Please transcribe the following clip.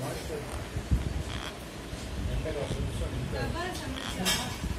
Mostra. É. Tá